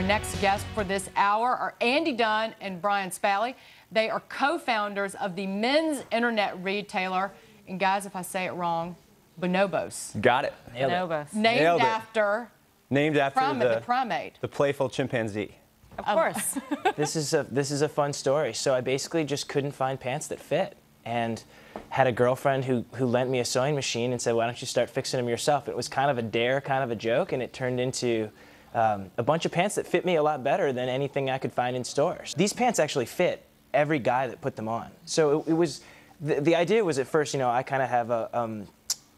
our next guests for this hour are Andy Dunn and Brian Spaly. They are co-founders of the men's internet retailer, and guys, if I say it wrong, Bonobos. Got it. Bonobos. Named Nailed it. after Named after primate, the, the, primate. the playful chimpanzee. Of course. Oh. this is a this is a fun story. So I basically just couldn't find pants that fit, and had a girlfriend who who lent me a sewing machine and said, "Why don't you start fixing them yourself?" It was kind of a dare, kind of a joke, and it turned into um, a bunch of pants that fit me a lot better than anything I could find in stores. These pants actually fit every guy that put them on. So it, it was the, the idea was at first, you know, I kind of have a um,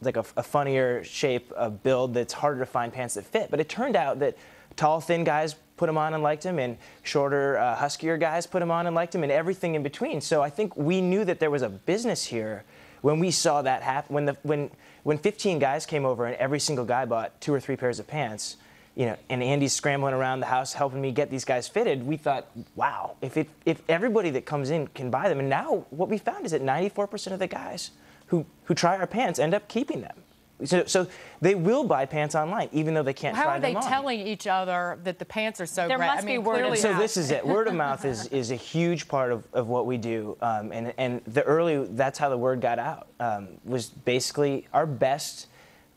like a, a funnier shape of build that's harder to find pants that fit. But it turned out that tall, thin guys put them on and liked them, and shorter, uh, huskier guys put them on and liked them, and everything in between. So I think we knew that there was a business here when we saw that happen. When the when when 15 guys came over and every single guy bought two or three pairs of pants. You know, and Andy's scrambling around the house helping me get these guys fitted. We thought, wow, if it, if everybody that comes in can buy them, and now what we found is that 94% of the guys who, who try our pants end up keeping them. So, so they will buy pants online, even though they can't How try are they them on. telling each other that the pants are so There great? must I mean, be word of clearly So this is it. Word of mouth is, is a huge part of, of what we do, um, and and the early that's how the word got out. Um, was basically our best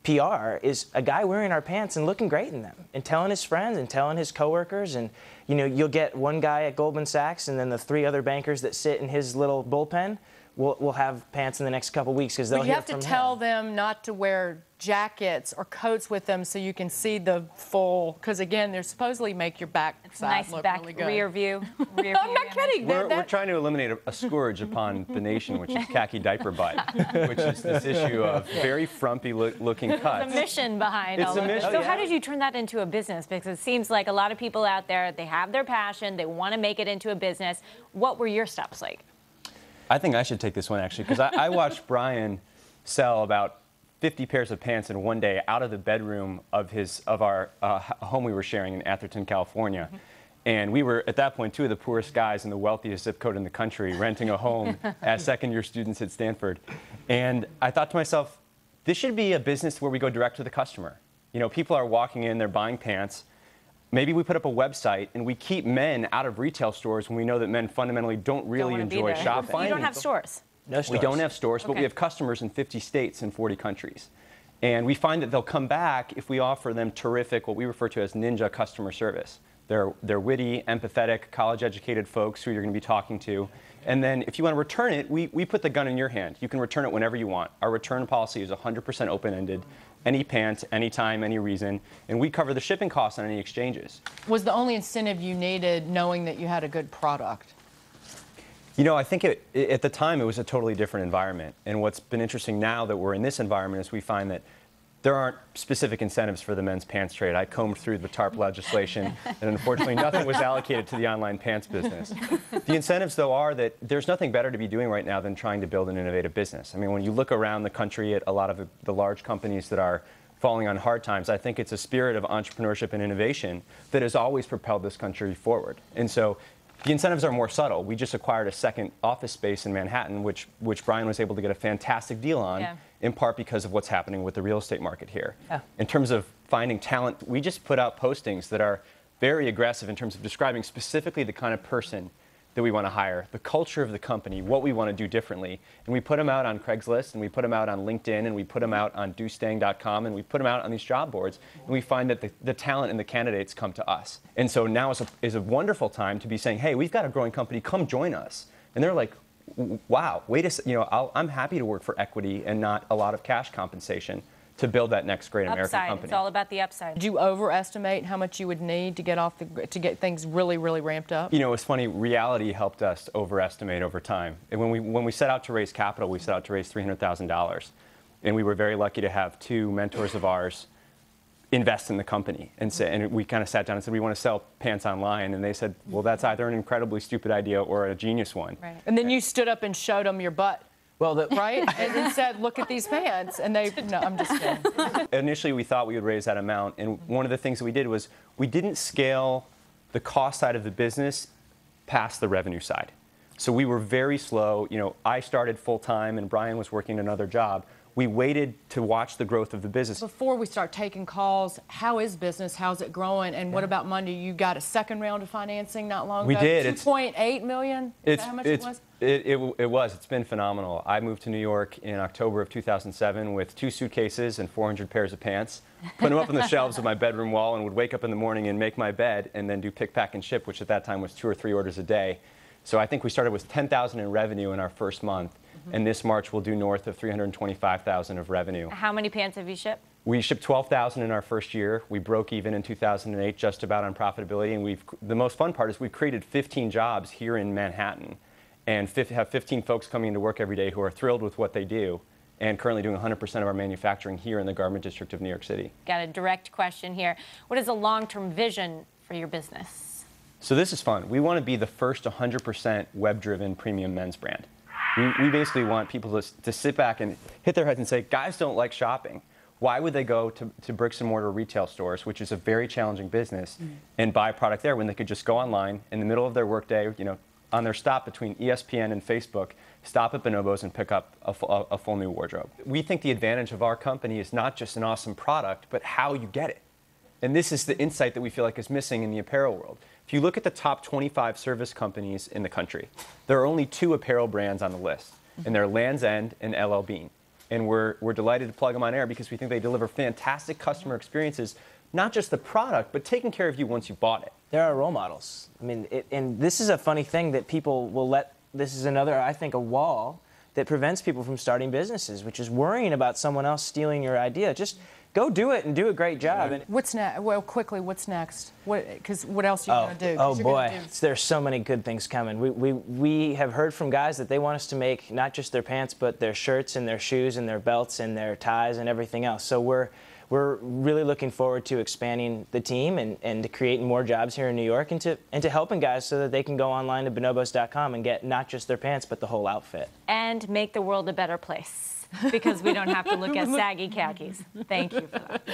PR is a guy wearing our pants and looking great in them, and telling his friends and telling his coworkers, and you know you'll get one guy at Goldman Sachs, and then the three other bankers that sit in his little bullpen will will have pants in the next couple weeks because they'll But you hear have to tell him. them not to wear jackets or coats with them so you can see the full. Because again, they're supposedly make your back side nice look back really good. rear view. Rear I'm view not kidding. We're, That- we're trying to eliminate a, a scourge upon the nation, which is khaki diaper butt, which is this issue of very frumpy look, looking the cuts. mission behind It's all a of this. So how did you turn that into a business? Because it seems like a lot of people out there, they have their passion, they want to make it into a business. What were your steps like? I think I should take this one actually, because I, I watched Brian sell about 50 pairs of pants in one day out of the bedroom of his of our uh, home we were sharing in Atherton, California. And we were at that point two of the poorest guys in the wealthiest zip code in the country, renting a home as second year students at Stanford. And I thought to myself, this should be a business where we go direct to the customer. You know, people are walking in, they're buying pants. Maybe we put up a website and we keep men out of retail stores when we know that men fundamentally don't really wanna be enjoy shopping. You don't have stores. No We don't have stores, but we have customers in 50 states and 40 countries. And we find that they'll come back if we offer them terrific, what we refer to as ninja customer service. They're, they're witty, empathetic, college educated folks who you're going to be talking to. And then if you want to return it, we, we put the gun in your hand. You can return it whenever you want. Our return policy is 100% open ended. Any pant, anytime, any reason. And we cover the shipping costs on any exchanges. was the only incentive you needed knowing that you had a good product. You know, I think it- at the time it was a totally different environment. And what's been interesting now that we're in this environment is we find that there aren't specific incentives for the men's pants trade. I combed through the TARP legislation, and unfortunately, nothing was allocated to the online pants business. The incentives, though, are that there's nothing better to be doing right now than trying to build an innovative business. I mean, when you look around the country at a lot of the, large companies that are falling on hard times, I think it's a spirit of entrepreneurship and innovation that has always propelled this country forward. And so the incentives are more subtle. We just acquired a second office space in Manhattan, which, which Brian was able to get a fantastic deal on, Yeah. in part because of what's happening with the real estate market here. Yeah. In terms of finding talent, we just put out postings that are very aggressive in terms of describing specifically the kind of person that we want to hire, the culture of the company, what we want to do differently. And we put them out on Craigslist, and we put them out on LinkedIn, and we put them out on dostang.com, and we put them out on these job boards. And we find that the, the talent and the candidates come to us. And so now is a, is a wonderful time to be saying, hey, we've got a growing company, come join us. And they're like, wow, wait a you know, I'll, I'm happy to work for equity and not a lot of cash compensation to build that next great American company. It's all about the upside. Did you overestimate how much you would need to get off the to get things really, really ramped up? You know, it's funny. Reality helped us overestimate over time. And when we when we set out to raise capital, we set out to raise three hundred thousand dollars, and we were very lucky to have two mentors of ours invest in the company. And say, and we kind of sat down and said, we want to sell pants online, and they said, well, that's either an incredibly stupid idea or a genius one. Right. And then you stood up and showed them your butt, Well, the, right? and then said, "Look at these pants." And they, no, I'm just kidding. initially we thought we would raise that amount and one of the things that we did was we didn't scale the cost side of the business past the revenue side so we were very slow you know i started full time and brian was working another job We waited to watch the growth of the business. Before we start taking calls, how is business? How's it growing? And what about Monday? You got a second round of financing not long We ago. did. It's- 2.8 million. Is how much it was? It, it, it was. It's been phenomenal. I moved to New York in October of 2007 with two suitcases and 400 pairs of pants, put them up on the shelves of my bedroom wall, and would wake up in the morning and make my bed, and then do pick, pack, and ship, which at that time was two or three orders a day. So I think we started with 10,000 in revenue in our first month, Mm-hmm. and this March we'll do north of 325,000 of revenue. How many pants have you shipped? We shipped 12,000 in our first year. We broke even in 2008, just about on profitability. And we've the most fun part is we've created 15 jobs here in Manhattan, and have 15 folks coming into work every day who are thrilled with what they do, and currently doing 100% of our manufacturing here in the garment district of New York City. Got a direct question here. What is the long-term vision for your business? So this is fun. We want to be the first 100% web-driven premium men's brand. We, we basically want people to, to sit back and hit their heads and say, guys don't like shopping. Why would they go to, to bricks and mortar retail stores, which is a very challenging business, mm-hmm. and buy a product there when they could just go online in the middle of their workday, you know, on their stop between ESPN and Facebook, stop at Bonobos and pick up a, a, a full new wardrobe. We think the advantage of our company is not just an awesome product, but how you get it. And this is the insight that we feel like is missing in the apparel world. If you look at the top 25 service companies in the country, there are only two apparel brands on the list, and they're Land's End and LL Bean. And we're, we're delighted to plug them on air because we think they deliver fantastic customer experiences, not just the product, but taking care of you once you bought it. They're our role models. I mean, it, and this is a funny thing that people will let. This is another, I think, a wall that prevents people from starting businesses, which is worrying about someone else stealing your idea. Just go do it and do a great job. And, What's next? Well, quickly, what's next? What? Because what else are you oh, going to do? Oh you're boy, do- there's so many good things coming. We, we, we have heard from guys that they want us to make not just their pants, but their shirts and their shoes and their belts and their ties and everything else. So we're, we're really looking forward to expanding the team and, and to creating more jobs here in New York and to, and to helping guys so that they can go online to bonobos.com and get not just their pants, but the whole outfit. And make the world a better place because we don't have to look at saggy khakis. Thank you for that.